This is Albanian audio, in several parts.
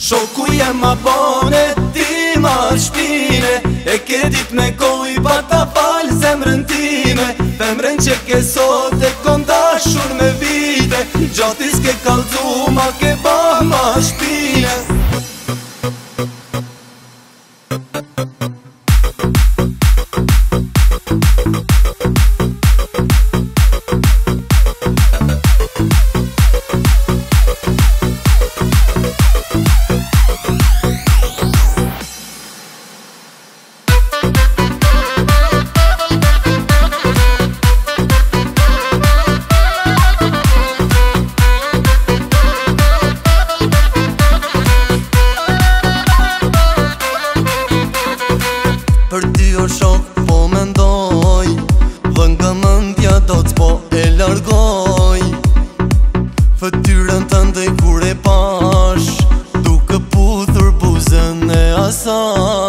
Shoku jem ma bone, ti ma shpine E ke dit me koj pa ta falë zemrën time Femrën që ke sot e konda me vite Gjatis ke kalzu ma ke ba ma shpine ju shok po mendoj Dhe nga mëndja do të po e largoj Fëtyrën të ndëj kur e pash Duke puthur buzën e asaj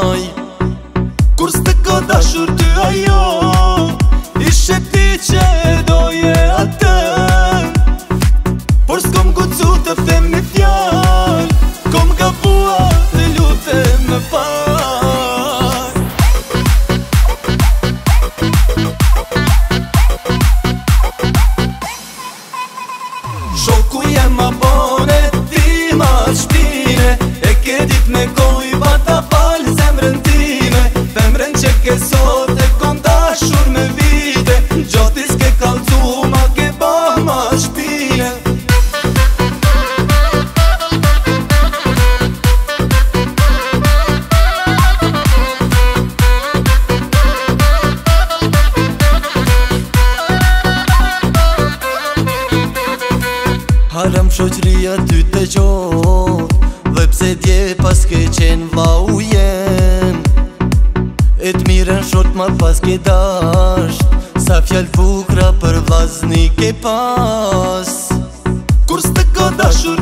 Haram shoqëria ty të gjot Dhe pse dje pas ke qenë va u jen E të miren shot ma pas ke dasht Sa fjall fukra për vazni ke pas Kur s'te ka dashur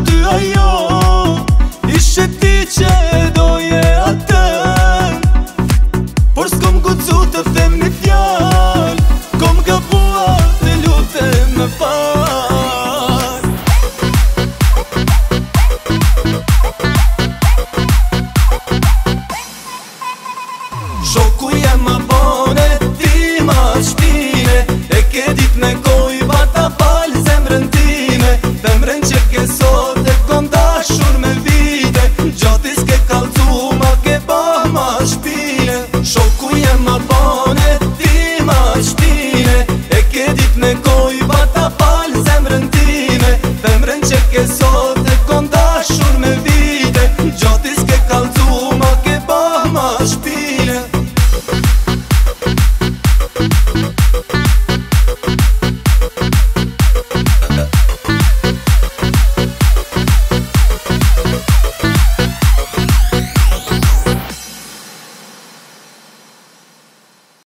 Du te me vide, jotis ke kalzuma ke boh ma spiele, shoku i ma ba